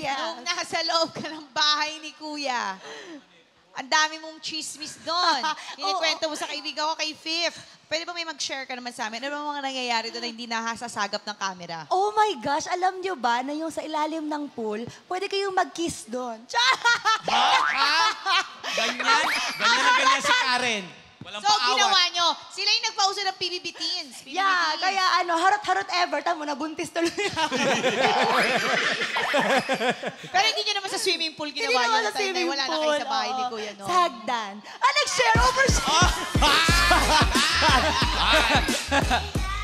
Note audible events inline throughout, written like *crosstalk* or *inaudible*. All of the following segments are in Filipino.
Yes. Nung nasa loob ka ng bahay ni Kuya, ang dami mong chismis doon. *laughs* Kinikwento mo sa kaibigan ko kay Fifth. Pwede ba may mag-share ka naman sa amin? Ano ba mga nangyayari doon na hindi nakasasagap ng camera? Oh my gosh, alam nyo ba na yung sa ilalim ng pool, pwede kayong mag-kiss doon. *laughs* Ganyan. Ganyan na ganyan si Karen. Walang So, paawat. ginawa nyo, sila yung nagpauso ng PBB Teens. PBB Yeah, Teens. kaya ano, harot-harot ever, tamo na buntis tuloy ako. *laughs* Pero hindi nyo naman sa swimming pool Hindi ginawa naman sa Tayo na, swimming Wala na pool. kayo sa bahay ni oo. Kuya, no? Sa hagdan. Ah, nag-share over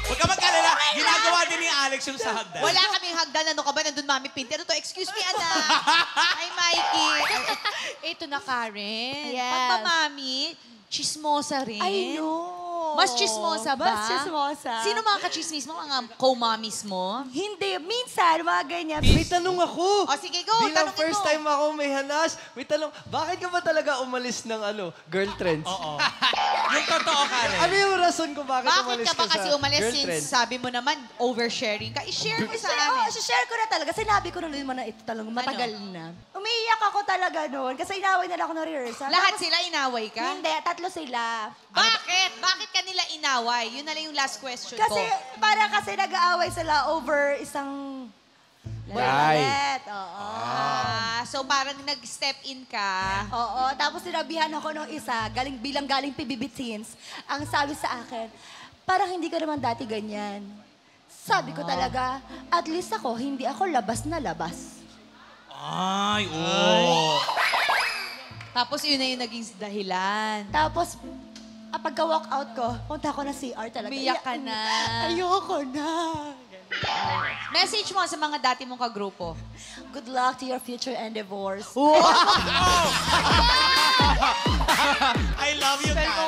Huwag ka mag-alala. Ginagawa din ni Alex yung sa hagdan. Wala kaming hagdan. Ano ka ba? Nandun Mami Pinti. Ano to? Excuse me, anak. *laughs* Hi, Mikey. Ito na, Karen. Yes. Pag chismosa rin. I know. Mas chismosa ba? Mas chismosa. Sino mga kachismis mo? Mga co-mommies mo? Hindi. Minsan, mga ganyan. May tanong ako. O, sige, go. Bilang Tanungin first mo. time ako may hanas, may tanong, bakit ka ba talaga umalis ng ano, girl trends? Oo. *laughs* Yung totoo, Karen. Ano yung rason kung bakit, Bakit umalis ka ba sa kasi umalis girl since sabi mo naman oversharing ka? I-share mo sa Share, amin. oh, share ko na talaga. Sinabi ko na naman na ito talagang matagal na. Umiiyak ako talaga noon kasi inaway na lang ako ng rehearsal. Lahat Tapos- sila inaway ka? Hindi, tatlo sila. Bakit? Bakit ka nila inaway? Yun na lang yung last question Kasi, ko. para kasi nag-aaway sila over isang... Lalet. Oo. Ah, so parang nag-step in ka. Oo, tapos sinabihan ako nung isa, galing bilang galing PBB Teens, ang sabi sa akin, parang hindi ka naman dati ganyan. Sabi ko talaga, at least ako, hindi ako labas na labas. Ay, oo. *laughs* Tapos yun na yung naging dahilan. Tapos, ah, pagka-walk out ko, punta ako na CR talaga. Umiyak ka na. Ayoko na. Message mo sa mga dati mong kagrupo. Good luck to your future endeavors. *laughs* I love you, Karen.